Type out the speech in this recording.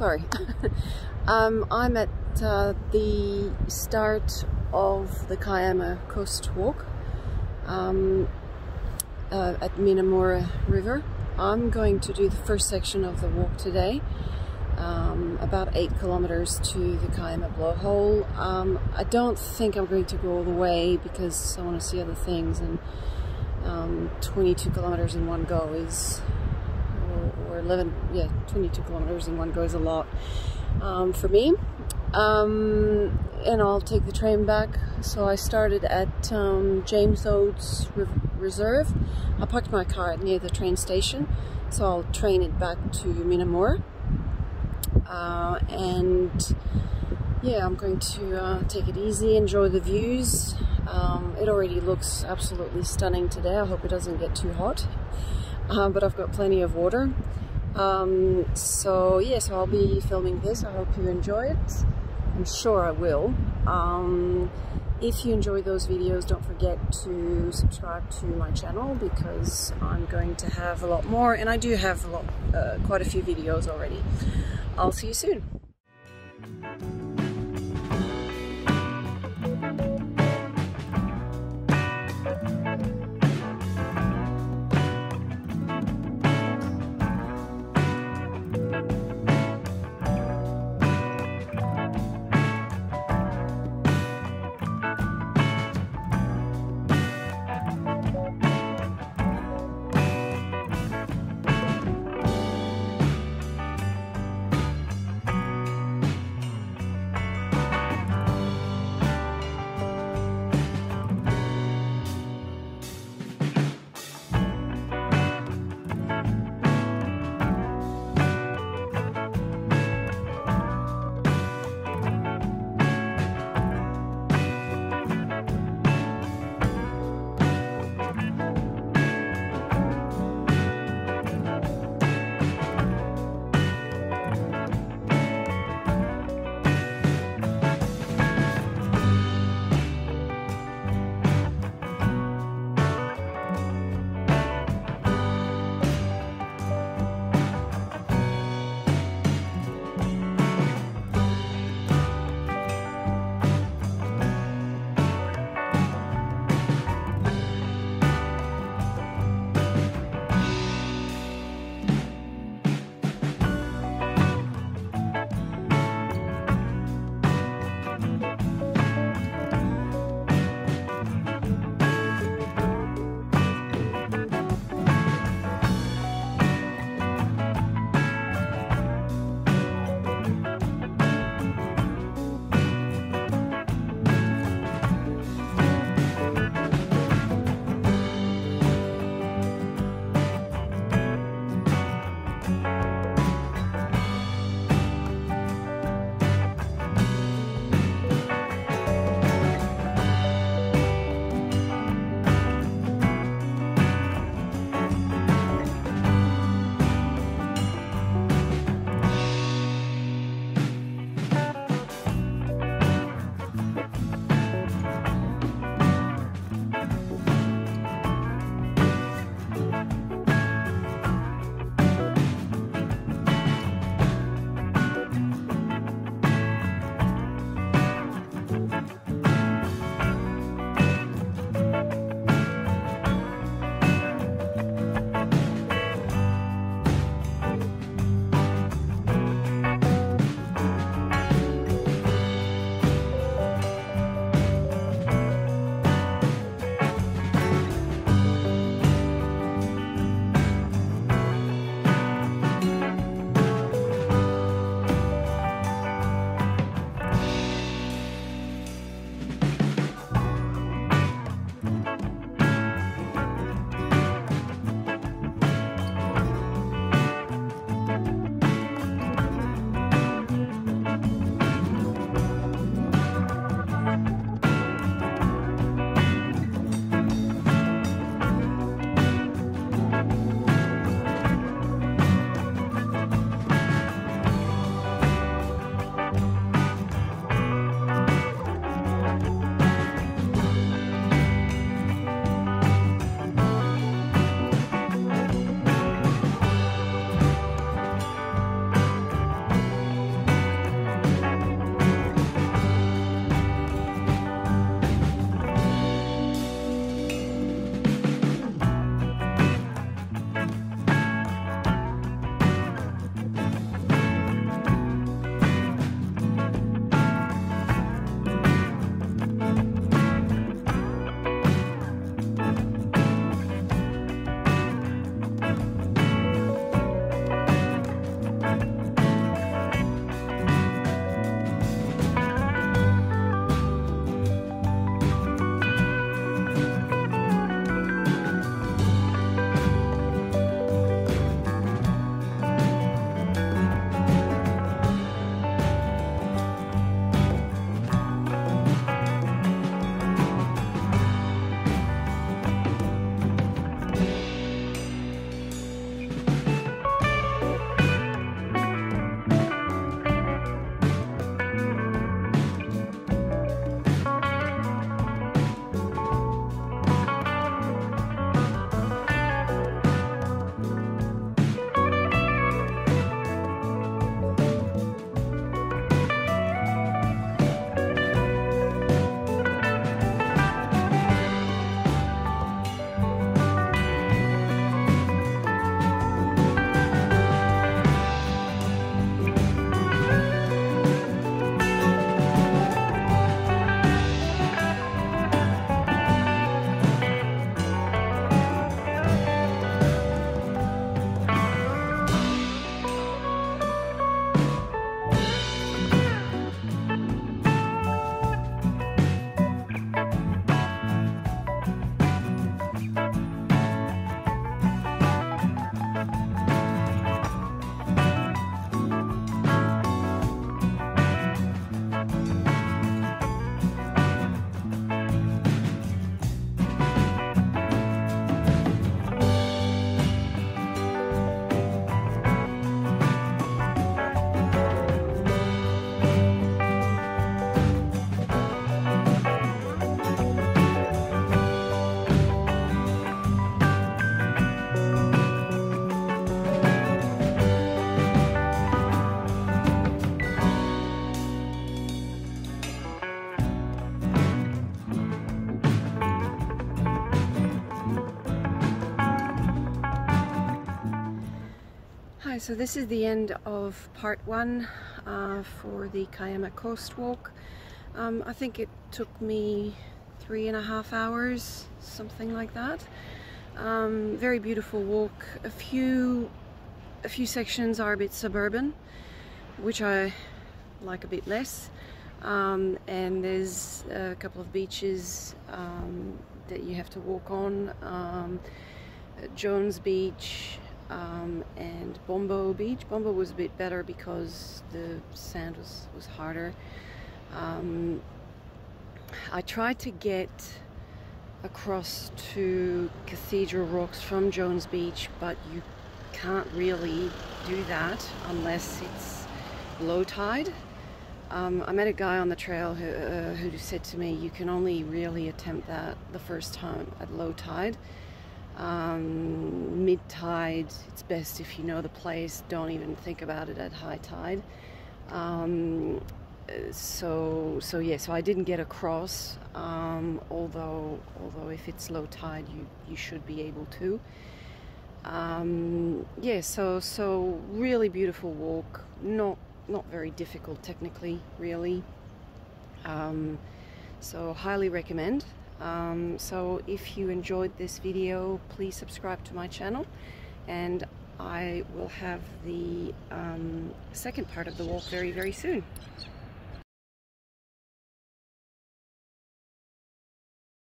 Sorry. um, I'm at uh, the start of the Kiama Coast Walk um, uh, at Minnamurra River. I'm going to do the first section of the walk today, um, about 8 kilometers to the Kiama Blowhole. Um, I don't think I'm going to go all the way because I want to see other things and um, 22 kilometers in one go is 11, yeah, 22 kilometers and one goes a lot um, for me. Um, and I'll take the train back. So I started at um, James Oates Re Reserve. I parked my car near the train station, so I'll train it back to Minnamurra. Uh, and yeah, I'm going to uh, take it easy, enjoy the views. Um, it already looks absolutely stunning today. I hope it doesn't get too hot. Um, but I've got plenty of water. Um, so yes, yeah, so I'll be filming this. I hope you enjoy it. I'm sure I will. Um, if you enjoy those videos, don't forget to subscribe to my channel because I'm going to have a lot more, and I do have a lot, uh, quite a few videos already. I'll see you soon. So this is the end of part one uh, for the Kiama Coast Walk. Um, I think it took me three and a half hours, something like that. Um, very beautiful walk. A few, a few sections are a bit suburban, which I like a bit less. Um, and there's a couple of beaches um, that you have to walk on. Um, Jones Beach um, and Bombo Beach. Bombo was a bit better because the sand was, was harder. Um, I tried to get across to Cathedral Rocks from Jones Beach, but you can't really do that unless it's low tide. Um, I met a guy on the trail who, uh, who said to me, you can only really attempt that the first time at low tide. Um, mid tide, it's best if you know the place, don't even think about it at high tide. Um, so, so yeah, so I didn't get across, um, although, although if it's low tide, you, you should be able to. Um, yeah, so, so really beautiful walk, not not very difficult technically, really. Um, so highly recommend. Um, so if you enjoyed this video, please subscribe to my channel and I will have the um, second part of the walk very, very soon.